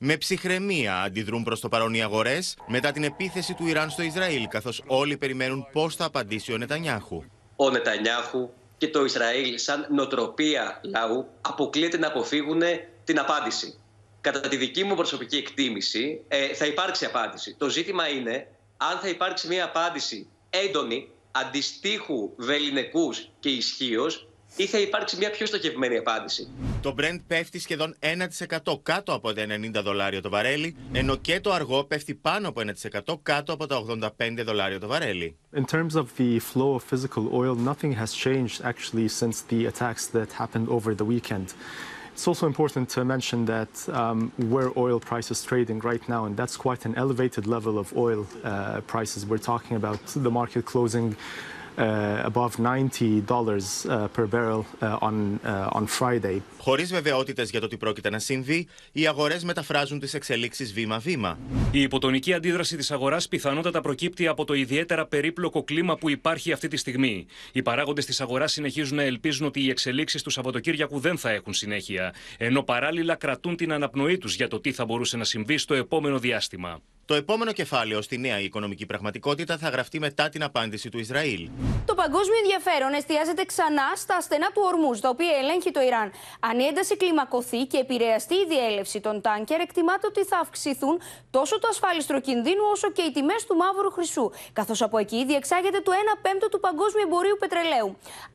Με ψυχραιμία αντιδρούν προς το παρόν οι αγορές μετά την επίθεση του Ιράν στο Ισραήλ, καθώς όλοι περιμένουν πώς θα απαντήσει ο Νετανιάχου. Ο Νετανιάχου και το Ισραήλ, σαν νοτροπία λαού, αποκλείεται να αποφύγουν την απάντηση. Κατά τη δική μου προσωπική εκτίμηση, ε, θα υπάρξει απάντηση. Το ζήτημα είναι αν θα υπάρξει μια απάντηση έντονη, αντιστοίχου βεληνικούς και ισχύως, ή θα υπάρξει μια πιο στοχευμένη απάντηση. Το Brent πέφτει σχεδόν 1% κάτω από τα 90 δολάρια το βαρέλι, ενώ και το αργό πέφτει πάνω από 1% κάτω από τα 85 δολάρια το βαρέλι. In terms of the flow of physical oil, nothing has changed actually since the attacks that happened over the weekend. It's also important to mention that um, where oil price is trading right now, and that's quite an elevated level of oil uh, prices. We're talking about the market closing uh, above $90 uh, per barrel uh, on, uh, on Friday. Χωρίς βεβαιότητες για το τι πρόκειται να συμβεί, οι αγορές μεταφράζουν τις εξελίξεις βήμα-βήμα. Η υποτονική αντίδραση της αγοράς πιθανότατα προκύπτει από το ιδιαίτερα περίπλοκο κλίμα που υπάρχει αυτή τη στιγμή. Οι παράγοντες της αγοράς συνεχίζουν να ελπίζουν ότι οι εξελίξεις τους Σαββατοκύριακου δεν θα έχουν συνέχεια, ενώ παράλληλα κρατούν την αναπνοή τους για το τι θα μπορούσε να συμβεί στο επόμενο διάστημα. Το επόμενο κεφάλαιο στη νέα οικονομική πραγματικότητα θα γραφτεί μετά την απάντηση του Ισραήλ. Το παγκόσμιο ενδιαφέρον εστιάζεται ξανά στα στενά του ορμούς, τα οποία ελέγχει το Ιράν. Αν η ένταση κλιμακωθεί και επηρεαστεί η διέλευση των τάνκερ, εκτιμάται ότι θα αυξηθούν τόσο το ασφάλιστρο κινδύνου όσο και οι τιμές του μαύρου χρυσού. Καθώς από εκεί διεξάγεται το 1 πέμπτο του παγκόσμιου εμπορίου πετρελαίου.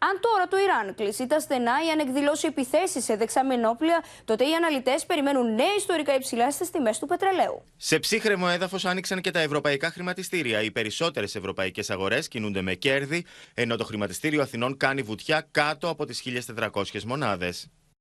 Αν τώρα το Ιράν κλείσει τα στενά ή αν εκδηλώσει επιθέσεις σε δεξαμενόπλια, τότε οι αναλυτές περιμένουν νέα ιστορικά υψηλά στις τιμές του πετρελαίου. Σε ψύχρεμο έδαφος άνοιξαν και τα ευρωπαϊκά χρηματιστήρια. Οι περισσότερες ευρωπαϊκές αγορές κινούνται με κέρδη, ενώ το χρηματιστήριο Αθηνών κάνει βουτιά κάτω από τις 1.400 μονάδες.